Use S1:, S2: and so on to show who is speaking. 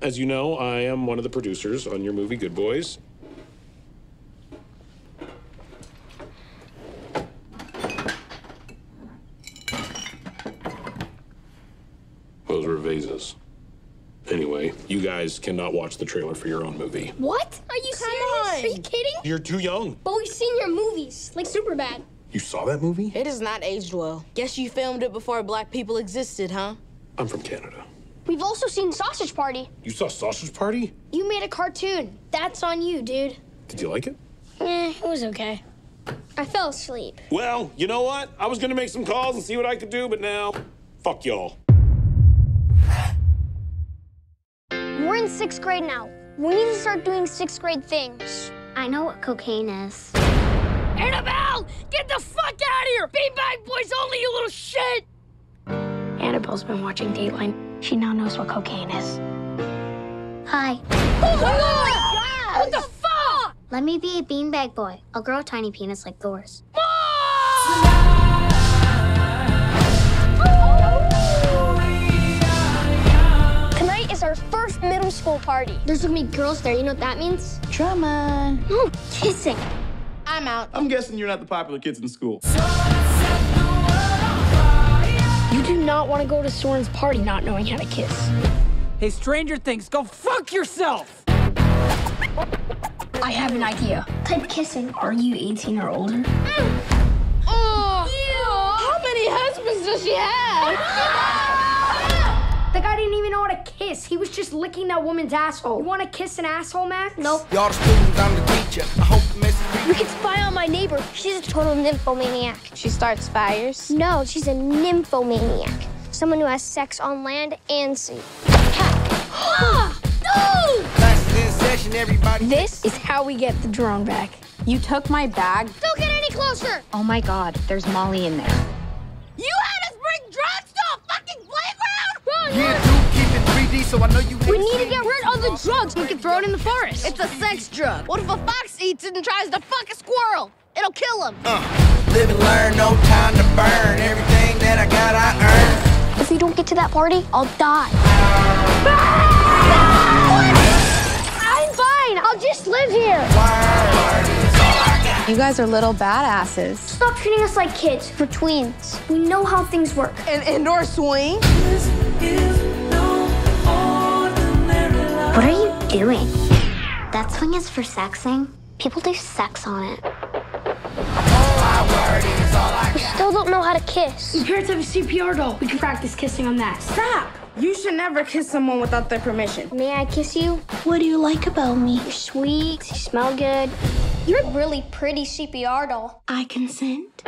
S1: as you know, I am one of the producers on your movie Good Boys. Those were vases. Anyway, you guys cannot watch the trailer for your own movie.
S2: What? Are you serious? Are you kidding?
S1: You're too young.
S2: But we've seen your movies, like Superbad.
S1: You saw that movie?
S3: It has not aged well. Guess you filmed it before black people existed, huh?
S1: I'm from Canada.
S2: We've also seen Sausage Party.
S1: You saw Sausage Party?
S2: You made a cartoon. That's on you, dude.
S1: Did you like it?
S2: Eh, it was okay. I fell asleep.
S1: Well, you know what? I was gonna make some calls and see what I could do, but now, fuck y'all.
S2: We're in sixth grade now. We need to start doing sixth grade things.
S4: I know what cocaine is.
S5: Annabelle! Get the fuck out of here! Beanbag Boys only, you little shit!
S4: Annabelle's been watching Dateline. She now knows what cocaine is. Hi.
S5: Oh oh what the fuck?
S4: Let me be a beanbag boy. I'll grow tiny penis like Thor's.
S2: Tonight is our first middle school party. There's gonna be girls there. You know what that means?
S3: Drama.
S2: No, kissing.
S3: I'm out.
S6: I'm guessing you're not the popular kids in school.
S2: Not want to go to Soren's party not knowing how to kiss.
S5: Hey, Stranger Things, go fuck yourself!
S2: I have an idea. Type kissing. Are you 18 or older?
S3: Oh! How many husbands does she have?
S7: The guy didn't even know how to kiss. He was just licking that woman's asshole. You want to kiss an asshole, Max?
S2: Nope.
S8: Y'all the students, I'm the teacher. I hope the message
S2: We can spy on my neighbor. She's a total nymphomaniac.
S3: She starts fires.
S2: No, she's a nymphomaniac. Someone who has sex on land and sea. no!
S8: Classes session, everybody.
S2: This is how we get the drone back.
S9: You took my bag.
S2: Don't get any closer!
S9: Oh my god, there's Molly in there.
S5: You had us bring drugs to a fucking playground?
S8: Yeah, dude, keep it 3D so I know you
S2: We need to get rid of the drugs. We can throw it in the forest.
S3: It's a sex drug. What if a fox eats it and tries to fuck a squirrel? It'll kill him.
S8: Uh, live and learn, no time
S2: party, I'll die. I'm fine. I'll just live here.
S9: You guys are little badasses.
S2: Stop treating us like kids. We're tweens. We know how things work.
S3: An indoor swing.
S4: What are you doing? That swing is for sexing. People do sex on it.
S2: We still don't know how to kiss.
S7: Your parents have a CPR doll. We can practice kissing on that. Stop!
S3: You should never kiss someone without their permission.
S2: May I kiss you?
S4: What do you like about me?
S2: You're sweet. You smell good. You're a really pretty CPR doll.
S4: I consent.